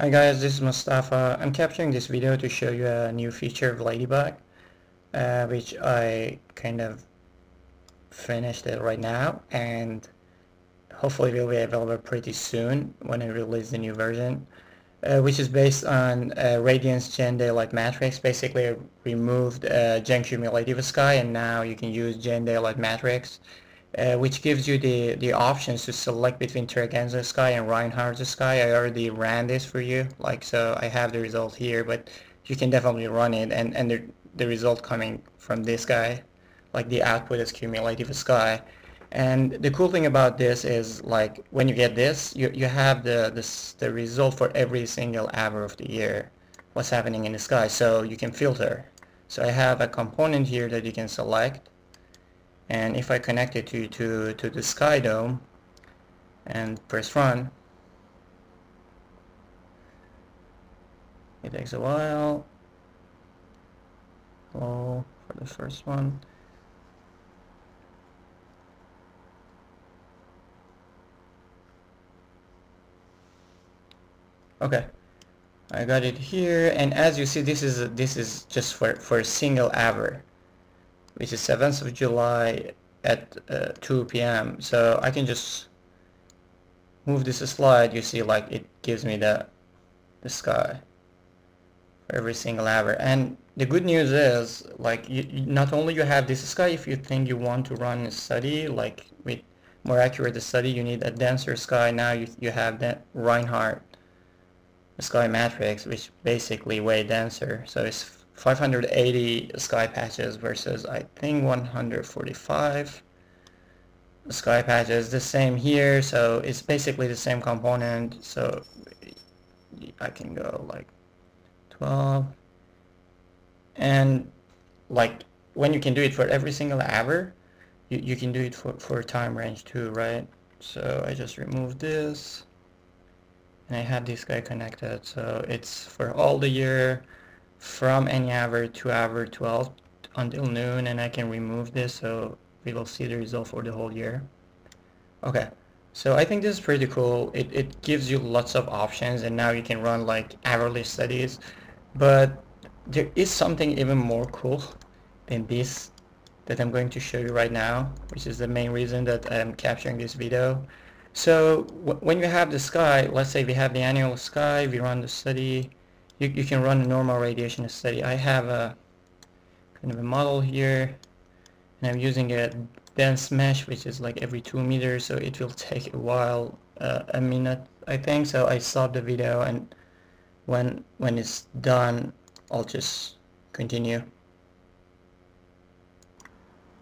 Hi guys, this is Mostapha. I'm capturing this video to show you a new feature of Ladybug, uh, which I kind of finished it right now and hopefully it will be available pretty soon when I release the new version, uh, which is based on uh, Radiance Gen Daylight Matrix. Basically, I removed uh, Gen Cumulative Sky and now you can use Gen Daylight Matrix uh, which gives you the, the options to select between Tregenza Sky and Reinhart Sky. I already ran this for you, like so I have the result here, but you can definitely run it and, and the, the result coming from this guy, like the output is cumulative sky. And the cool thing about this is like when you get this, you, you have the, the, the result for every single hour of the year, what's happening in the sky, so you can filter. So I have a component here that you can select and if I connect it to, to, to the Sky Dome and press run it takes a while. Oh for the first one. Okay. I got it here. And as you see this is this is just for for a single hour which is 7th of July at uh, 2 p.m. So I can just move this slide. You see like it gives me the, the sky for every single hour. And the good news is like you, not only you have this sky if you think you want to run a study like with more accurate the study you need a denser sky. Now you, you have that Reinhart sky matrix which basically way denser. So it's 580 sky patches versus I think 145 sky patches. The same here so it's basically the same component. So I can go like 12 and like when you can do it for every single hour you, you can do it for, for time range too right? So I just remove this. And I had this guy connected so it's for all the year from any hour to hour 12 until noon and I can remove this so we will see the result for the whole year. Okay, so I think this is pretty cool. It, it gives you lots of options and now you can run like hourly studies but there is something even more cool than this that I'm going to show you right now which is the main reason that I'm capturing this video. So when you have the sky, let's say we have the annual sky, we run the study, you, you can run a normal radiation study. I have a kind of a model here and I'm using a dense mesh which is like every two meters so it will take a while uh, a minute I think. So I stop the video and when when it's done I'll just continue.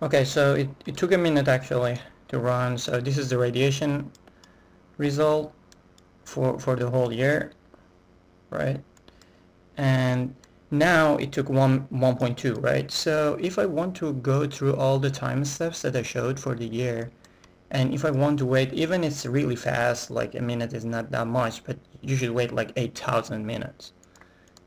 Okay so it, it took a minute actually to run. So this is the radiation result for for the whole year right and now it took 1 1.2 right? So if I want to go through all the time steps that I showed for the year and if I want to wait even it's really fast like a minute is not that much but you should wait like 8,000 minutes.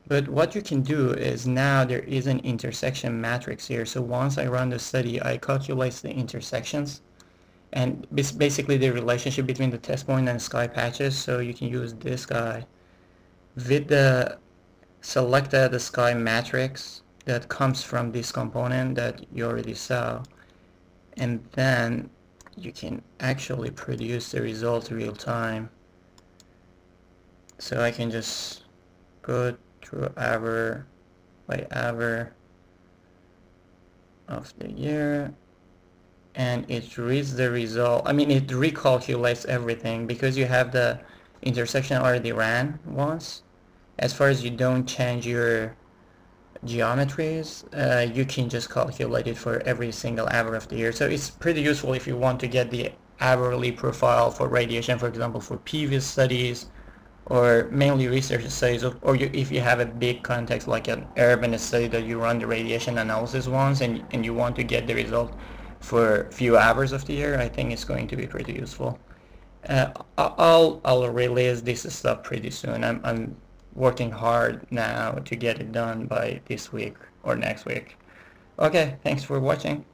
But what you can do is now there is an intersection matrix here. So once I run the study I calculate the intersections and basically the relationship between the test point and sky patches. So you can use this guy with the select the sky matrix that comes from this component that you already saw and then you can actually produce the result real time. So I can just go through hour by hour of the year and it reads the result. I mean it recalculates everything because you have the intersection already ran once as far as you don't change your geometries, uh, you can just calculate it for every single hour of the year. So it's pretty useful if you want to get the hourly profile for radiation, for example, for previous studies or mainly research studies, or you, if you have a big context like an urban study that you run the radiation analysis once and, and you want to get the result for a few hours of the year, I think it's going to be pretty useful. Uh, I'll, I'll release this stuff pretty soon. I'm, I'm working hard now to get it done by this week or next week. Okay, thanks for watching.